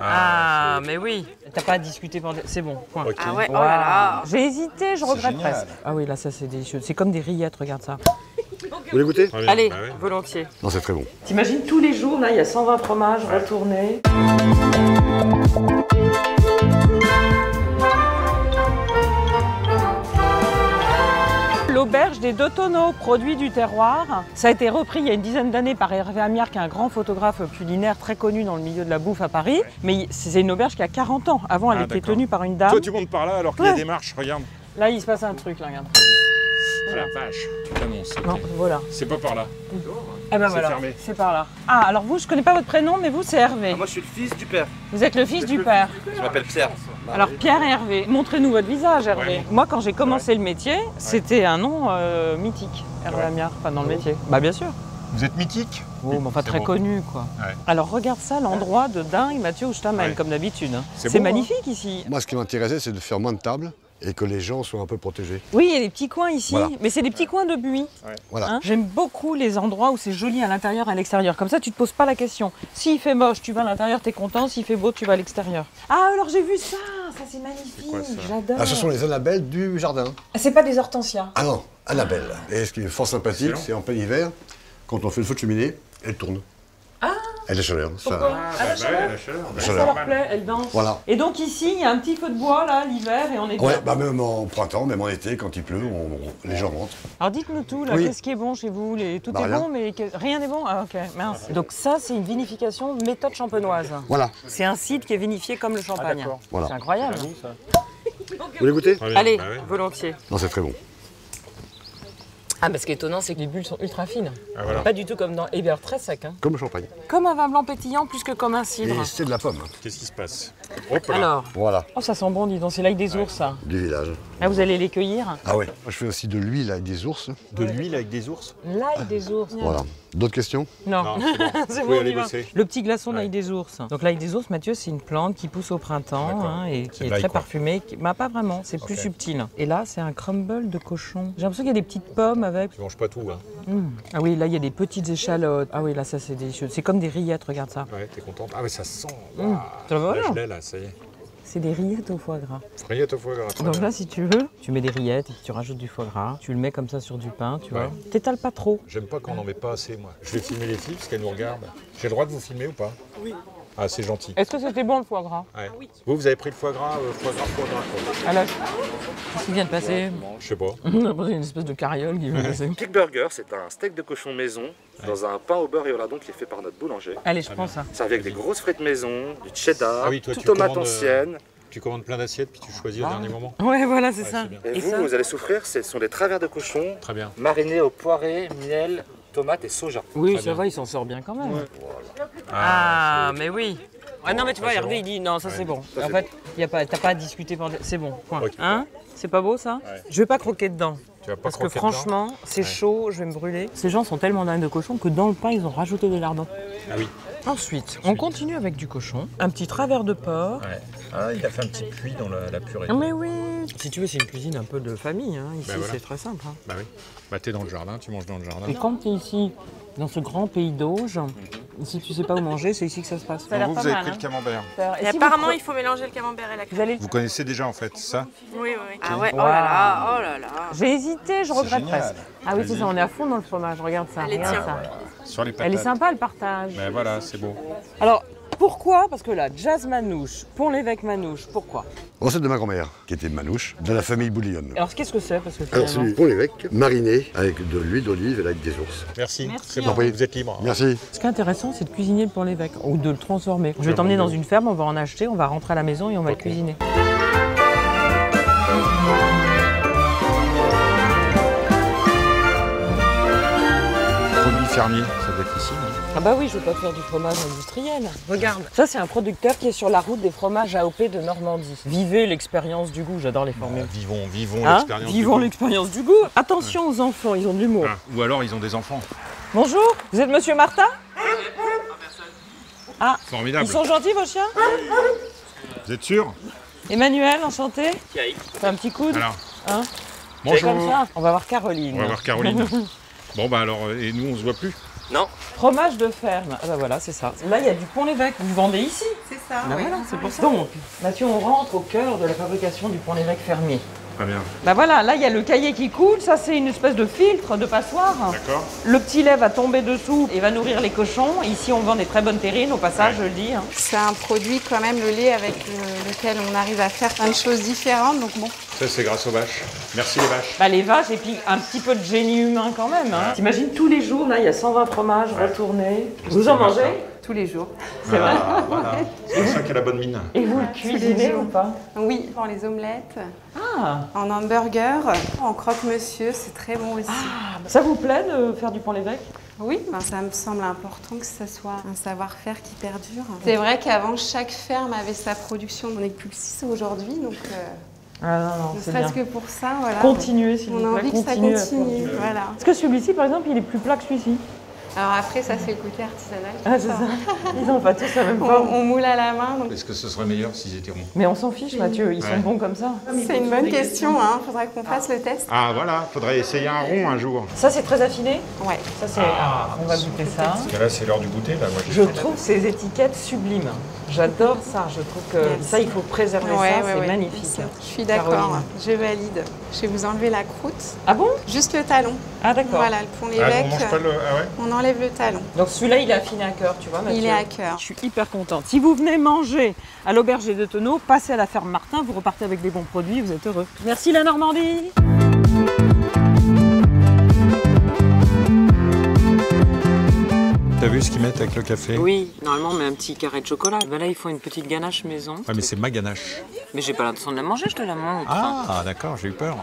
Ah, mais oui. T'as pas à discuter pendant. C'est bon. point. Ah ouais, oh Waouh. là là. J'ai hésité, je regrette génial. presque. Ah oui, là, ça c'est délicieux. C'est comme des rillettes, regarde ça. Vous voulez goûter Allez, bah ouais. volontiers. Non, c'est très bon. T'imagines tous les jours, là, il y a 120 fromages retournés. L'auberge des deux tonneaux, produit du terroir. Ça a été repris il y a une dizaine d'années par Hervé Amiard, qui est un grand photographe culinaire très connu dans le milieu de la bouffe à Paris. Mais c'est une auberge qui a 40 ans. Avant, elle Ah, était tenue par une dame. Toi, tu montes par là alors qu'il y a Ouais. des marches, regarde. Là, il se passe un truc, là, regarde. Ah la vache, tu t'annonces. Non, voilà. C'est pas par là. Ah ben C'est voilà, fermé. c'est par là. Ah, alors vous, je connais pas votre prénom, mais vous, c'est Hervé. Ah, moi, je suis le fils du père. Vous êtes le fils du père. Je m'appelle Pierre. Alors Pierre et Hervé, montrez-nous votre visage Hervé. Ouais. Moi quand j'ai commencé le métier, c'était un nom euh, mythique, Hervé Ouais. Amiard, enfin dans le métier. Bah bien sûr. Vous êtes mythique Oh, mais enfin très beau. connu quoi. Ouais. Alors regarde ça, l'endroit de dingue Mathieu Oustamen Ouais. comme d'habitude. hein. C'est hein. magnifique ici. Moi, ce qui m'intéressait, c'est de faire moins de tables et que les gens soient un peu protégés. Oui, il y a des petits coins ici, Voilà. mais c'est des petits coins de buis. Voilà. hein. J'aime beaucoup les endroits où c'est joli à l'intérieur et à l'extérieur. Comme ça, tu te poses pas la question. S'il fait moche, tu vas à l'intérieur, t'es content. S'il fait beau, tu vas à l'extérieur. Ah, alors j'ai vu ça. Ça c'est magnifique. J'adore. Ah, ce sont les annabelles du jardin. C'est pas des hortensias. Ah non, annabelle. Et ce qui est fort sympathique, c'est en plein hiver, quand on fait le feu de cheminée, elle tourne. Ah Elle est chaleur. Ça, Pourquoi Ah, Ah, la bah, chaleur ouais, la chaleur. La Ça leur plaît, elles dansent. Voilà. Et donc ici, il y a un petit feu de bois là l'hiver et on est Ouais, bah même en printemps, même en été, quand il pleut, on- on- les gens rentrent. Alors dites-nous tout là, Oui. qu'est-ce qui est bon chez vous Les- Tout Bah, est rien. bon, mais que- rien n'est bon? Ah ok, mince. Donc ça, c'est une vinification méthode champenoise. Voilà. C'est un site qui est vinifié comme le champagne. d'accord. Voilà. C'est incroyable. Vous voulez goûter bien, Allez, bah ouais. volontiers. Non, c'est très bon. Ah, mais ce qui est étonnant, c'est que les bulles sont ultra fines. Ah, voilà. Pas du tout comme dans Hébert, très sec. hein. Comme le champagne. Comme un vin blanc pétillant plus que comme un cidre. Et c'est de la pomme. Qu'est-ce qui se passe? Hop là. Alors, Voilà, oh ça sent bon, dis donc, c'est l'ail des ours ça. du village. Là, vous allez les cueillir. Ah ouais. Moi, je fais aussi de l'huile avec des ours. De l'huile avec des ours? L'ail des ours. Voilà. D'autres questions? Non, Non, c'est bon. Vous on aller y va. bosser. Le petit glaçon Ouais. l'ail des ours. Donc l'ail des ours, Mathieu, c'est une plante qui pousse au printemps D'accord. hein, et C'est qui de est l'ail, très quoi. parfumée. qui- Bah pas vraiment, c'est plus Ok. subtil. Et là, c'est un crumble de cochon. J'ai l'impression qu'il y a des petites pommes avec. Tu manges pas tout, hein Ah oui, là il y a des petites échalotes. Ah oui, là ça c'est délicieux. C'est comme des rillettes, regarde ça. Ouais, t'es contente Ah, mais ça sent. Mm. Waouh. Ça va, Là, je l'ai, là, ça y est. C'est des rillettes au foie gras. Rillette au foie gras. Donc bien. là, si tu veux, tu mets des rillettes tu rajoutes du foie gras. Tu le mets comme ça sur du pain, tu vois. T'étales pas trop. J'aime pas quand on en met pas assez, moi. Je vais filmer les filles parce qu'elles nous regardent. J'ai le droit de vous filmer ou pas? Oui. Ah, c'est gentil. Est-ce que c'était bon le foie gras Ouais. Vous, vous avez pris le foie gras, euh, foie gras, foie gras, quoi. Ah là, qu'est-ce qui vient de passer Je sais pas. On a une espèce de carriole qui vient de passer. Kick Burger, c'est un steak de cochon maison dans un pain au beurre et au lardon qui est fait par notre boulanger. Allez, je prends ça. Servi avec des grosses frites maison, du cheddar, Ah oui, toi, tu tomate commandes, euh, ancienne. Tu commandes plein d'assiettes puis tu choisis au dernier moment. Ouais, voilà, c'est Ouais, ça. Et, Et vous, ça vous allez souffrir, ce sont des travers de cochon Très bien. marinés au poiré, miel, tomate et soja. Oui, ça va, il s'en sort bien quand même. Ah, mais oui. Ah non, mais tu vois, c'est Hervé, bon. il dit non, ça c'est bon. Ça, en fait, y a pas, t'as pas à discuter pendant. C'est bon, point. Hein? C'est pas beau ça? Ouais. Je vais pas croquer dedans. Tu vas pas Parce que franchement, c'est Ouais. chaud, je vais me brûler. Ces gens sont tellement dingues de cochon que dans le pain, ils ont rajouté des lardons. Ah oui. Ensuite, on continue avec du cochon, un petit travers de porc. Ouais. Ah, il a fait un petit puits dans la, la purée. Ah, mais oui Si tu veux, c'est une cuisine un peu de famille. Hein. Ici, Ben voilà. c'est très simple. hein. Bah oui. Bah t'es dans le jardin, tu manges dans le jardin. Et quand tu es ici, dans ce grand pays d'Auge, si tu sais pas où manger, c'est ici que ça se passe. Ça a vous, pas vous avez mal, pris hein. le camembert. Et Et si apparemment, vous, il faut mélanger le camembert et la vous crème. allez Vous connaissez déjà en fait, ça? Oui, oui, oui. Ah ouais, oh Waouh. là là, oh là là. J'ai hésité, je regrette presque. Ah oui, c'est ça, on est à fond dans le fromage, regarde ça. Allez, regarde tiens. ça. Sur les patates. Elle est sympa le partage. Ben voilà, c'est beau. Alors, pourquoi Parce que là, Jazz Manouche, Pont-l'Évêque Manouche, pourquoi Recette de ma grand-mère, qui était manouche, de la famille Bouillonne. Alors, qu'est-ce que c'est Parce que Alors, c'est pont l'évêque, mariné avec de l'huile d'olive et avec des ours. Merci. Merci. C'est bon, vous êtes libre. Merci. Ce qui est intéressant, c'est de cuisiner le Pont-l'Évêque ou de le transformer. Je vais t'emmener dans une ferme, on va en acheter, on va rentrer à la maison et on va le cuisiner. Produit fermier, ça doit être ici, non Ah bah oui, je veux pas faire du fromage industriel. Regarde. Ça, c'est un producteur qui est sur la route des fromages AOP de Normandie. Vivez l'expérience du goût, j'adore les formules. Vivons, vivons Hein l'expérience. du Vivons goût. l'expérience du goût. Attention aux enfants, ils ont de l'humour. Ah, Ou alors ils ont des enfants. Bonjour, vous êtes Monsieur Martin Ah, Formidable. ils sont gentils vos chiens Vous êtes sûr Emmanuel, enchanté. Fais un petit coude. Alors, Hein bonjour. Comme ça. On va voir Caroline. On va voir Caroline. bon bah alors, euh, et nous on se voit plus Non. Fromage de ferme. Ah bah voilà, c'est ça. Là, il y a du pont-l'évêque. Vous vendez ici C'est ça. Bah oui. voilà, c'est pour ça. Donc, Mathieu, on rentre au cœur de la fabrication du pont-l'évêque fermier. Très bien. Bah voilà, là, il y a le cahier qui coule. Ça, c'est une espèce de filtre, de passoire. D'accord. Le petit lait va tomber dessous et va nourrir les cochons. Ici, on vend des très bonnes terrines, au passage, je le dis. hein. C'est un produit quand même, le lait, avec le- lequel on arrive à faire plein de choses différentes. Donc bon, Ça, c'est grâce aux vaches. Merci les vaches. Bah, les vaches et puis un petit peu de génie humain quand même. Hein. T'imagines tous les jours, là, il y a 120 fromages retournés. Vous en mangez tous les jours. C'est vrai. Ah, voilà. C'est pour ça qu'elle a bonne mine. Et vous le cuisinez ou pas? Oui, dans les omelettes, Ah en hamburger, en croque-monsieur, c'est très bon aussi. Ça vous plaît de faire du pont-l'évêque Oui, ben, ça me semble important que ce soit un savoir-faire qui perdure. C'est vrai qu'avant, chaque ferme avait sa production. On n'est plus que 6 aujourd'hui, donc euh, Ah non, non, ne serait-ce que pour ça, voilà. Continuez s'il On vous a plaît. envie que ça continue, voilà. Est-ce que celui-ci, par exemple, il est plus plat que celui-ci Alors après, ça c'est le côté artisanal. Ah, c'est ça. Ils n'ont pas tous la même On, forme. on moule à la main, donc Est-ce que ce serait meilleur s'ils étaient ronds? Mais on s'en fiche, Mathieu. Ils sont bons comme ça. c'est une bonne question. Hein. Faudrait qu'on fasse le test. Ah voilà, faudrait essayer un rond un jour. Ça, c'est très affiné Ouais. Ça, c'est. ah, on va goûter ça. Parce que là, c'est l'heure du goûter. Là, moi, Je trouve ces étiquettes sublimes. J'adore ça. Je trouve que Merci. ça, il faut préserver Ouais, ça. ouais, c'est ouais. magnifique. Je suis d'accord. Je valide. Je vais vous enlever la croûte. Ah bon? Juste le talon. Ah d'accord. Voilà, le pont Ah, on le. Ah ouais? On enlève le talon. Donc celui-là, il est affiné à cœur, tu vois, Mathieu. Il est à cœur. Je suis hyper contente. Si vous venez manger à l'auberge de Tonneau, passez à la ferme Martin, vous repartez avec des bons produits, vous êtes heureux. Merci la Normandie T'as vu ce qu'ils mettent avec le café? Oui, normalement on met un petit carré de chocolat. Ben là, ils font une petite ganache maison. Ouais, mais c'est ma ganache. Mais j'ai pas l'intention de la manger, je te la montre. Ah, d'accord, j'ai eu peur.